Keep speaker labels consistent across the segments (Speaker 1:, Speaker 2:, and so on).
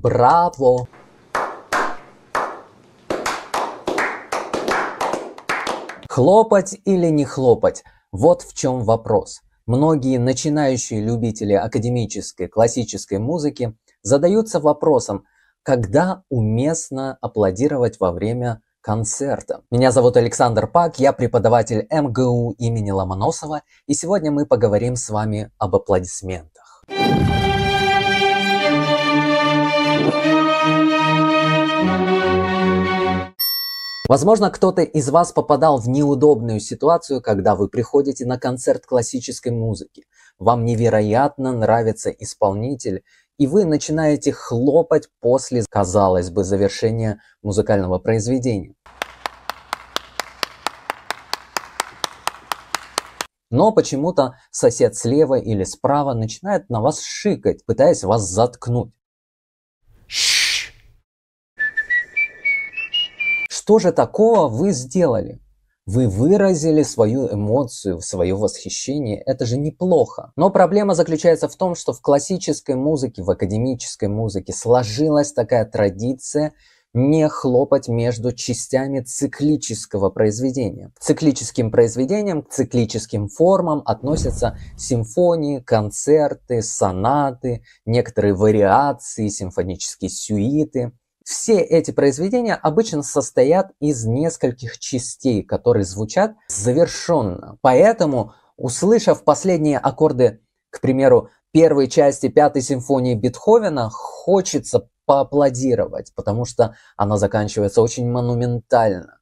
Speaker 1: Браво! Хлопать или не хлопать? Вот в чем вопрос. Многие начинающие любители академической классической музыки задаются вопросом, когда уместно аплодировать во время концерта. Меня зовут Александр Пак, я преподаватель МГУ имени Ломоносова, и сегодня мы поговорим с вами об аплодисментах. Возможно, кто-то из вас попадал в неудобную ситуацию, когда вы приходите на концерт классической музыки. Вам невероятно нравится исполнитель, и вы начинаете хлопать после, казалось бы, завершения музыкального произведения. Но почему-то сосед слева или справа начинает на вас шикать, пытаясь вас заткнуть. Что же такого вы сделали? Вы выразили свою эмоцию, свое восхищение, это же неплохо. Но проблема заключается в том, что в классической музыке, в академической музыке сложилась такая традиция не хлопать между частями циклического произведения. К циклическим произведениям, к циклическим формам относятся симфонии, концерты, сонаты, некоторые вариации, симфонические сюиты. Все эти произведения обычно состоят из нескольких частей, которые звучат завершенно. Поэтому, услышав последние аккорды, к примеру, первой части пятой симфонии Бетховена, хочется поаплодировать, потому что она заканчивается очень монументально.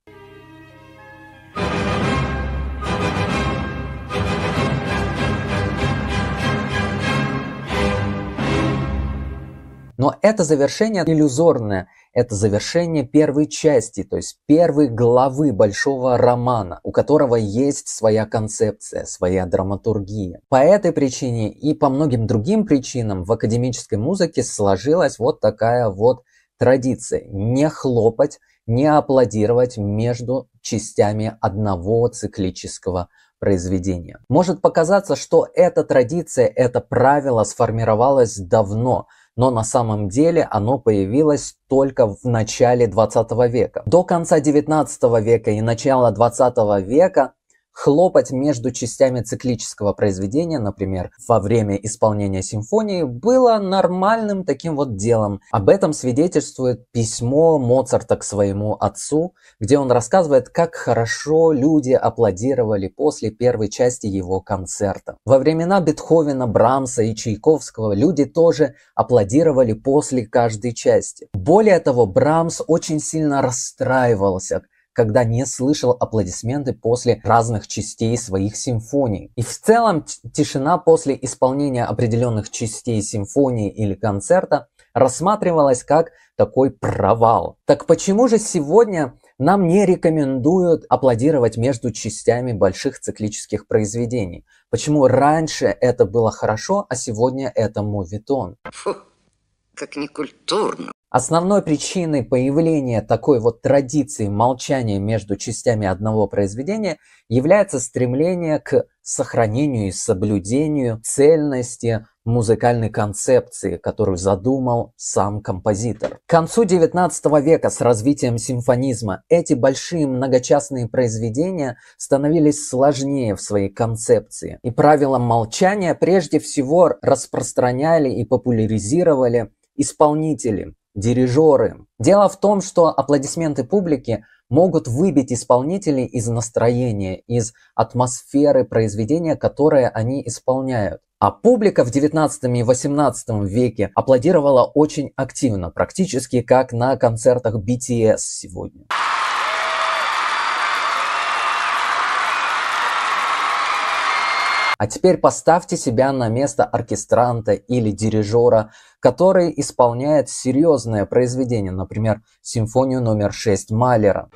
Speaker 1: Но это завершение иллюзорное, это завершение первой части, то есть первой главы большого романа, у которого есть своя концепция, своя драматургия. По этой причине и по многим другим причинам в академической музыке сложилась вот такая вот традиция. Не хлопать, не аплодировать между частями одного циклического произведения. Может показаться, что эта традиция, это правило сформировалось давно, но на самом деле оно появилось только в начале 20 века. До конца 19 века и начала 20 века Хлопать между частями циклического произведения, например, во время исполнения симфонии, было нормальным таким вот делом. Об этом свидетельствует письмо Моцарта к своему отцу, где он рассказывает, как хорошо люди аплодировали после первой части его концерта. Во времена Бетховена, Брамса и Чайковского люди тоже аплодировали после каждой части. Более того, Брамс очень сильно расстраивался, когда не слышал аплодисменты после разных частей своих симфоний. И в целом тишина после исполнения определенных частей симфонии или концерта рассматривалась как такой провал. Так почему же сегодня нам не рекомендуют аплодировать между частями больших циклических произведений? Почему раньше это было хорошо, а сегодня это мувитон?
Speaker 2: Фу, как некультурно.
Speaker 1: Основной причиной появления такой вот традиции молчания между частями одного произведения является стремление к сохранению и соблюдению цельности музыкальной концепции, которую задумал сам композитор. К концу XIX века с развитием симфонизма эти большие многочастные произведения становились сложнее в своей концепции. И правила молчания прежде всего распространяли и популяризировали исполнители, дирижеры. Дело в том, что аплодисменты публики могут выбить исполнителей из настроения, из атмосферы произведения, которое они исполняют. А публика в 19 и 18 веке аплодировала очень активно, практически как на концертах BTS сегодня. А теперь поставьте себя на место оркестранта или дирижера, который исполняет серьезное произведение, например, симфонию номер 6 Малера.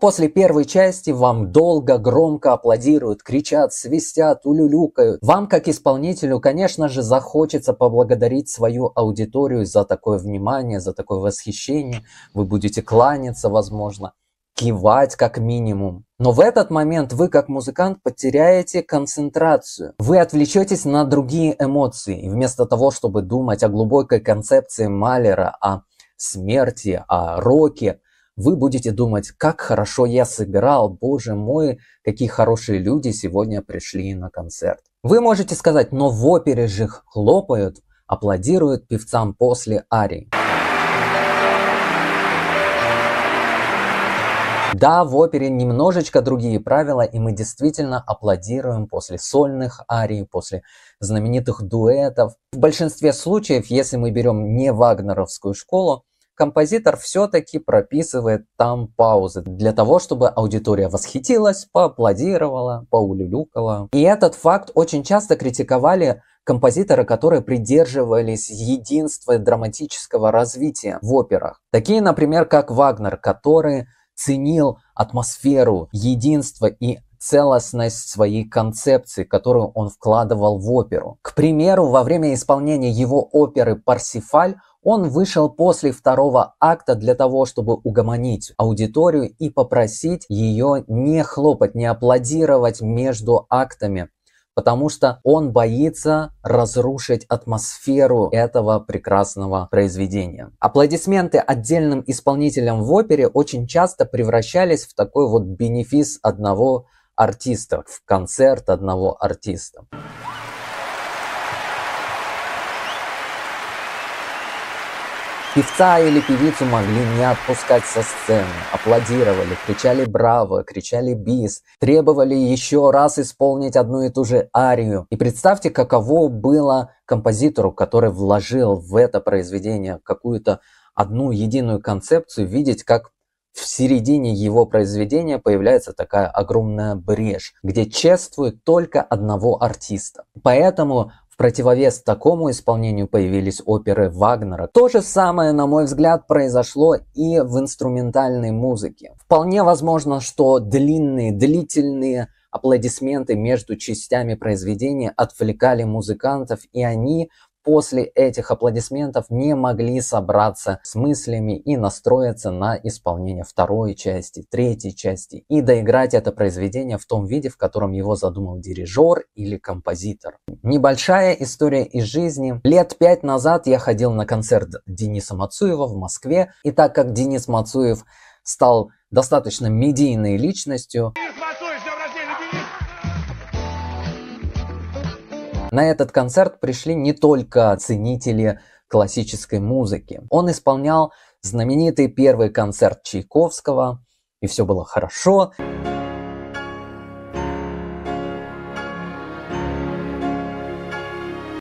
Speaker 1: После первой части вам долго, громко аплодируют, кричат, свистят, улюлюкают. Вам, как исполнителю, конечно же, захочется поблагодарить свою аудиторию за такое внимание, за такое восхищение. Вы будете кланяться, возможно кивать как минимум. Но в этот момент вы как музыкант потеряете концентрацию. Вы отвлечетесь на другие эмоции. И вместо того, чтобы думать о глубокой концепции Малера, о смерти, о роке, вы будете думать, как хорошо я сыграл, боже мой, какие хорошие люди сегодня пришли на концерт. Вы можете сказать, но в опере же хлопают, аплодируют певцам после арии. Да, в опере немножечко другие правила, и мы действительно аплодируем после сольных арий, после знаменитых дуэтов. В большинстве случаев, если мы берем не вагнеровскую школу, композитор все-таки прописывает там паузы для того, чтобы аудитория восхитилась, поаплодировала, поулюлюкала. И этот факт очень часто критиковали композиторы, которые придерживались единства драматического развития в операх. Такие, например, как Вагнер, который ценил атмосферу, единство и целостность своей концепции, которую он вкладывал в оперу. К примеру, во время исполнения его оперы «Парсифаль» он вышел после второго акта для того, чтобы угомонить аудиторию и попросить ее не хлопать, не аплодировать между актами, потому что он боится разрушить атмосферу этого прекрасного произведения. Аплодисменты отдельным исполнителям в опере очень часто превращались в такой вот бенефис одного артиста, в концерт одного артиста. Певца или певицу могли не отпускать со сцены, аплодировали, кричали «Браво!», кричали «Бис!», требовали еще раз исполнить одну и ту же арию. И представьте, каково было композитору, который вложил в это произведение какую-то одну единую концепцию, видеть, как в середине его произведения появляется такая огромная брешь, где чествуют только одного артиста. Поэтому противовес такому исполнению появились оперы Вагнера. То же самое, на мой взгляд, произошло и в инструментальной музыке. Вполне возможно, что длинные, длительные аплодисменты между частями произведения отвлекали музыкантов, и они после этих аплодисментов не могли собраться с мыслями и настроиться на исполнение второй части, третьей части и доиграть это произведение в том виде, в котором его задумал дирижер или композитор. Небольшая история из жизни. Лет пять назад я ходил на концерт Дениса Мацуева в Москве, и так как Денис Мацуев стал достаточно медийной личностью, На этот концерт пришли не только ценители классической музыки. Он исполнял знаменитый первый концерт Чайковского, и все было хорошо.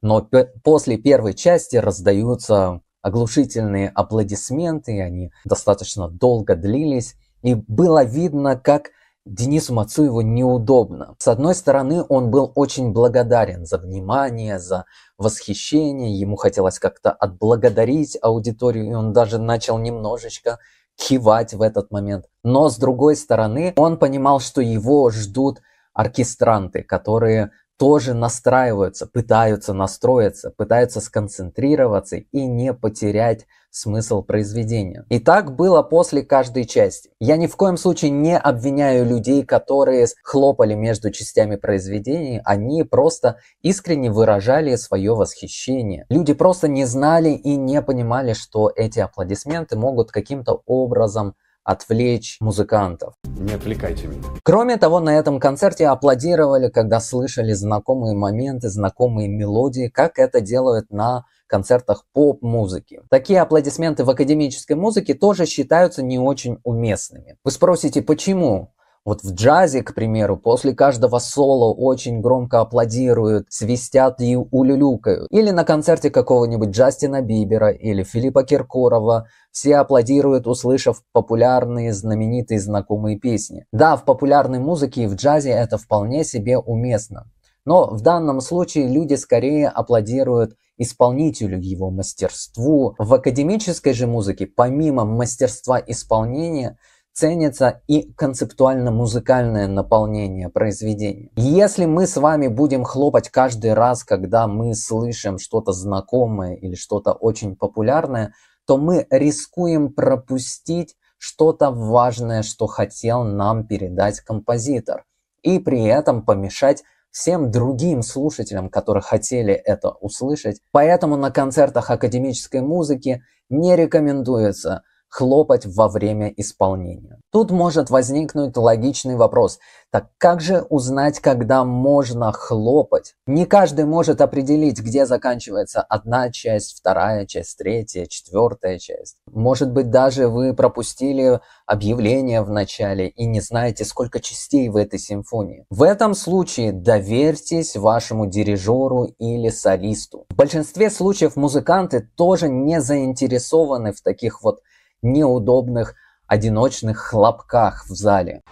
Speaker 1: Но после первой части раздаются оглушительные аплодисменты, они достаточно долго длились. И было видно, как Денису Мацуеву неудобно. С одной стороны, он был очень благодарен за внимание, за восхищение, ему хотелось как-то отблагодарить аудиторию, и он даже начал немножечко кивать в этот момент. Но с другой стороны, он понимал, что его ждут оркестранты, которые тоже настраиваются, пытаются настроиться, пытаются сконцентрироваться и не потерять смысл произведения. И так было после каждой части. Я ни в коем случае не обвиняю людей, которые хлопали между частями произведений, они просто искренне выражали свое восхищение. Люди просто не знали и не понимали, что эти аплодисменты могут каким-то образом отвлечь музыкантов.
Speaker 3: Не отвлекайте меня.
Speaker 1: Кроме того, на этом концерте аплодировали, когда слышали знакомые моменты, знакомые мелодии, как это делают на концертах поп-музыки. Такие аплодисменты в академической музыке тоже считаются не очень уместными. Вы спросите, почему? Вот в джазе, к примеру, после каждого соло очень громко аплодируют, свистят и улюлюкают. Или на концерте какого-нибудь Джастина Бибера или Филиппа Киркорова все аплодируют, услышав популярные, знаменитые, знакомые песни. Да, в популярной музыке и в джазе это вполне себе уместно. Но в данном случае люди скорее аплодируют исполнителю, его мастерству. В академической же музыке, помимо мастерства исполнения, ценится и концептуально-музыкальное наполнение произведения. Если мы с вами будем хлопать каждый раз, когда мы слышим что-то знакомое или что-то очень популярное, то мы рискуем пропустить что-то важное, что хотел нам передать композитор, и при этом помешать всем другим слушателям, которые хотели это услышать. Поэтому на концертах академической музыки не рекомендуется хлопать во время исполнения. Тут может возникнуть логичный вопрос. Так как же узнать, когда можно хлопать? Не каждый может определить, где заканчивается одна часть, вторая часть, третья, четвертая часть. Может быть, даже вы пропустили объявление в начале и не знаете, сколько частей в этой симфонии. В этом случае доверьтесь вашему дирижеру или солисту. В большинстве случаев музыканты тоже не заинтересованы в таких вот неудобных одиночных хлопках в зале.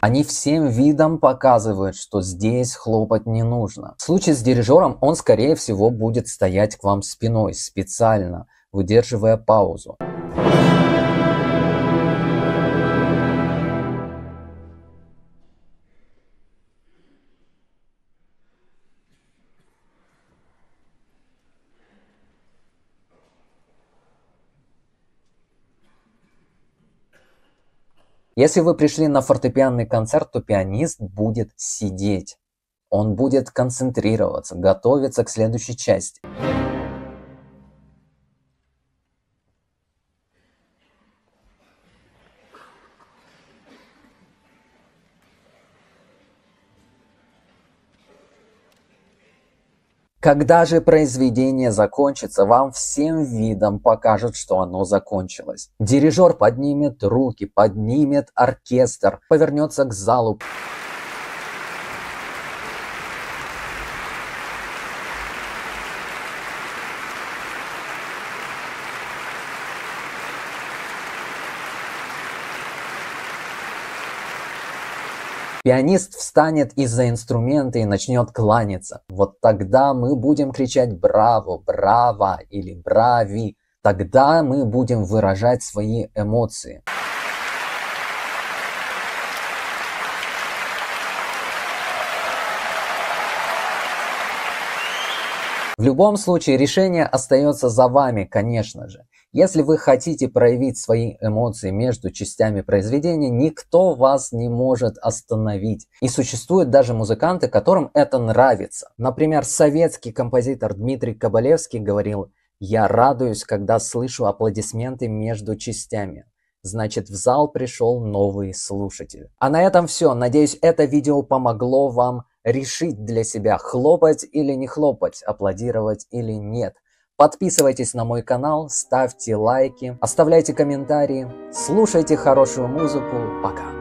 Speaker 1: Они всем видом показывают, что здесь хлопать не нужно. В случае с дирижером он, скорее всего, будет стоять к вам спиной специально, выдерживая паузу. Если вы пришли на фортепианный концерт, то пианист будет сидеть. Он будет концентрироваться, готовиться к следующей части. Когда же произведение закончится, вам всем видом покажут, что оно закончилось. Дирижер поднимет руки, поднимет оркестр, повернется к залу. Пианист встанет из-за инструмента и начнет кланяться. Вот тогда мы будем кричать «Браво!», «Браво!» или «Брави!». Тогда мы будем выражать свои эмоции. В любом случае решение остается за вами, конечно же. Если вы хотите проявить свои эмоции между частями произведения, никто вас не может остановить. И существуют даже музыканты, которым это нравится. Например, советский композитор Дмитрий Кабалевский говорил «Я радуюсь, когда слышу аплодисменты между частями». Значит, в зал пришел новый слушатель. А на этом все. Надеюсь, это видео помогло вам решить для себя, хлопать или не хлопать, аплодировать или нет. Подписывайтесь на мой канал, ставьте лайки, оставляйте комментарии, слушайте хорошую музыку. Пока!